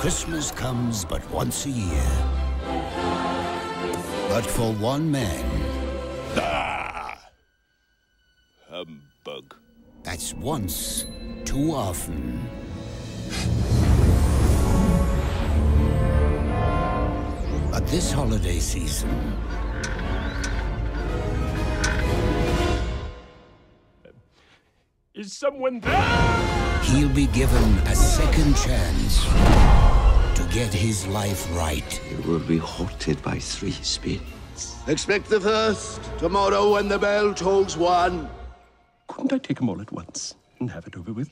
Christmas comes but once a year. But for one man, Ah! Humbug. that's once too often. But this holiday season, Is someone there? he'll be given a second chance get his life right. You will be halted by three spins. Expect the first tomorrow when the bell tolls one. Couldn't I take them all at once and have it over with?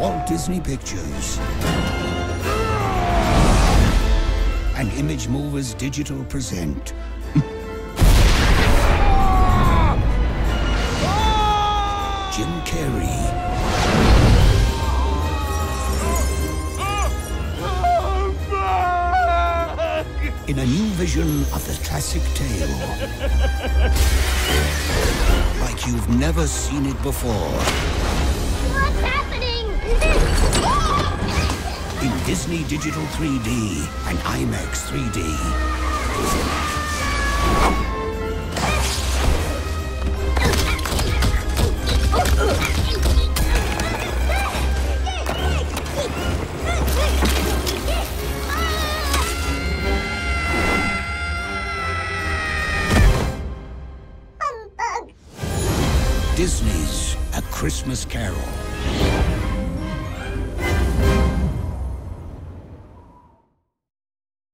Walt Disney Pictures and Image Movers Digital present Jim Carrey in a new vision of the classic tale. Like you've never seen it before. What's happening? in Disney Digital 3D and IMAX 3D. Disney's A Christmas Carol.